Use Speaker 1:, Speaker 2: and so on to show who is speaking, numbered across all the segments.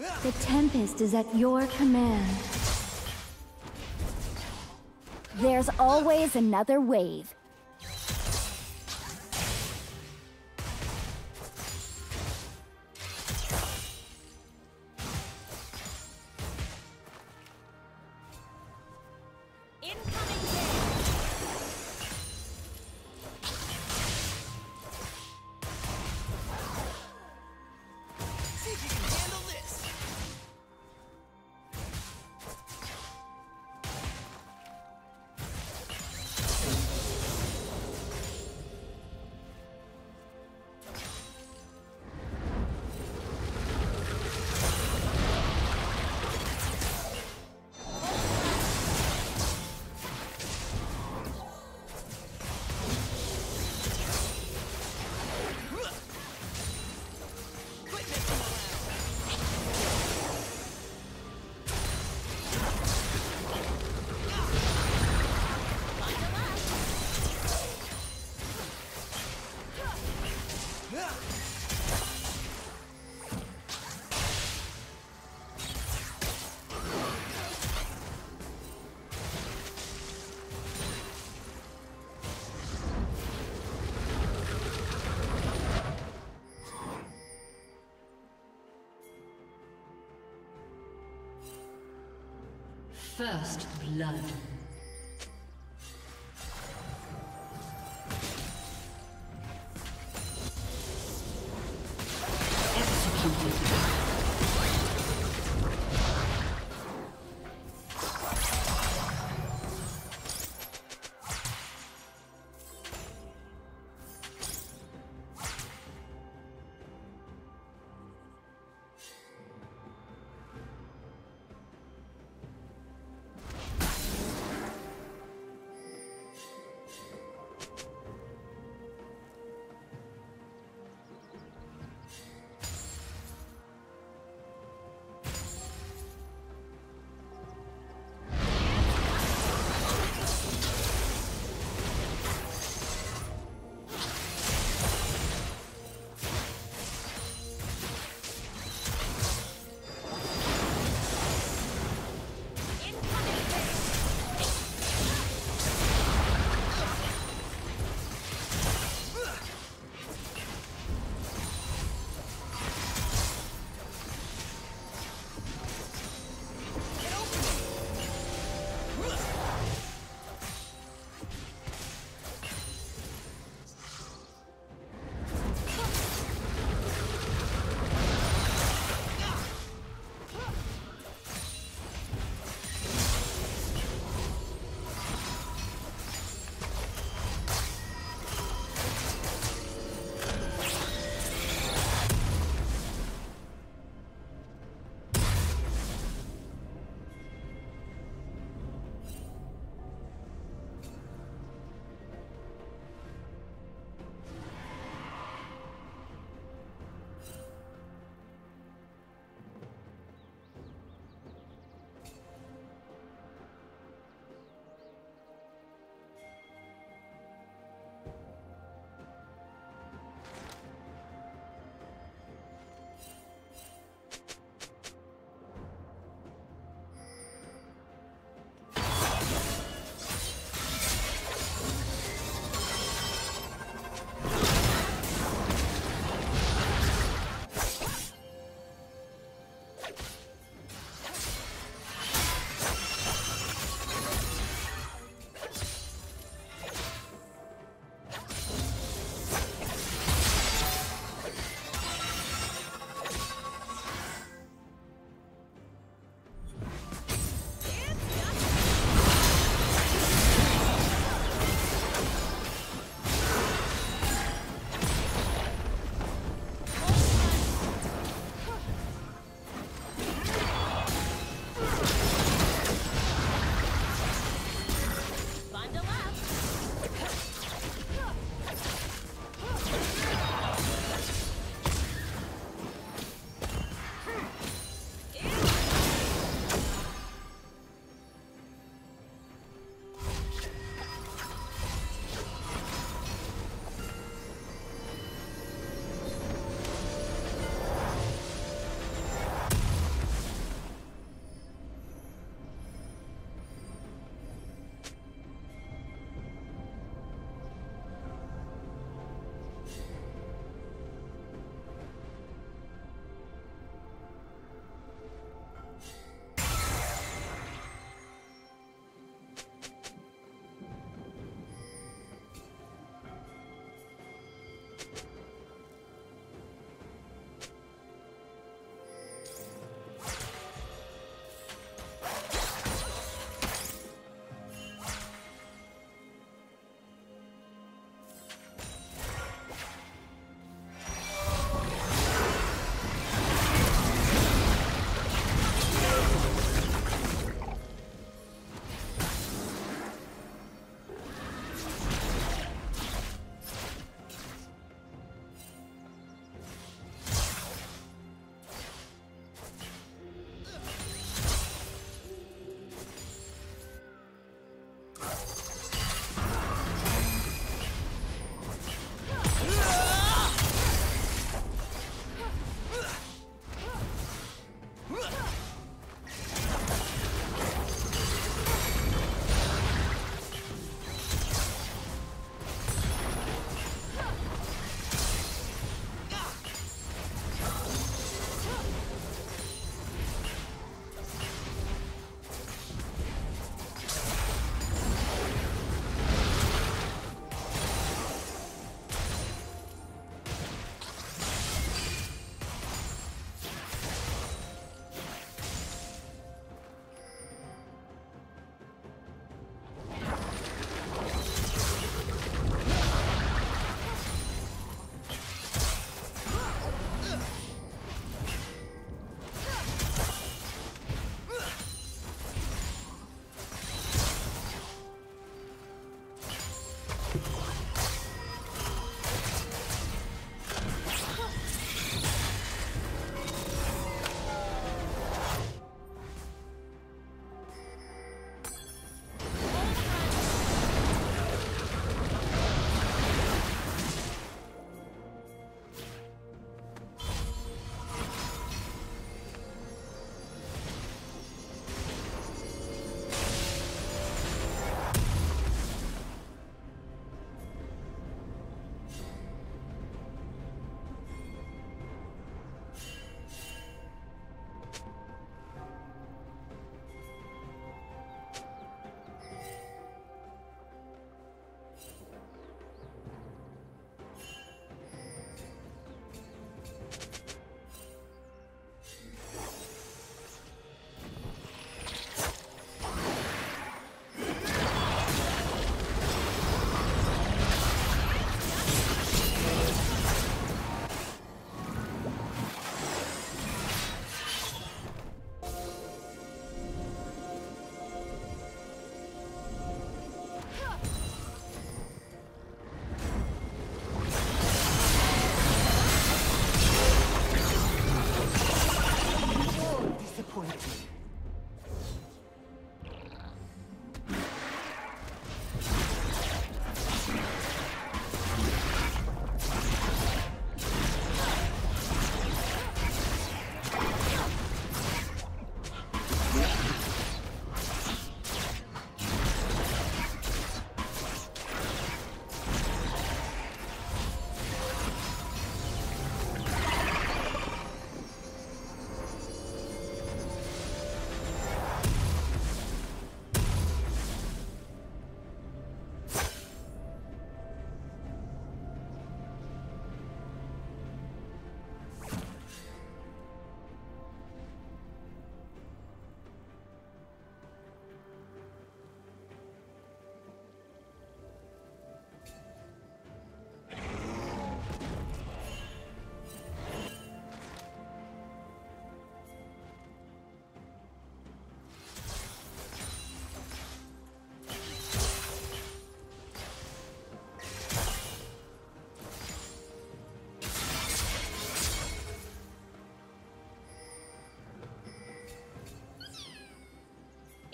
Speaker 1: The Tempest is at your command. There's always another wave.
Speaker 2: First blood.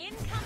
Speaker 3: Incoming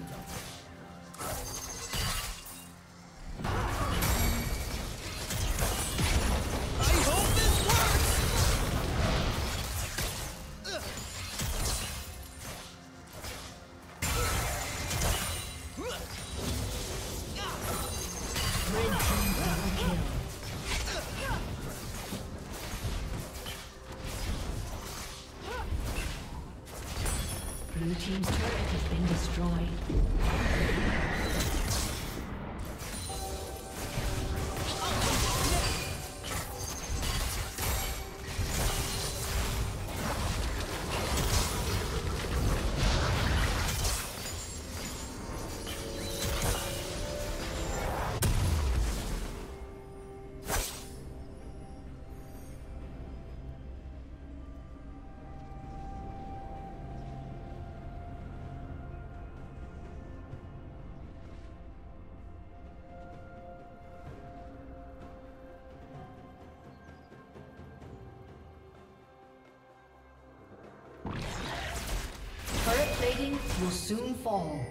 Speaker 2: Will soon fall.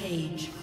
Speaker 2: Rampage.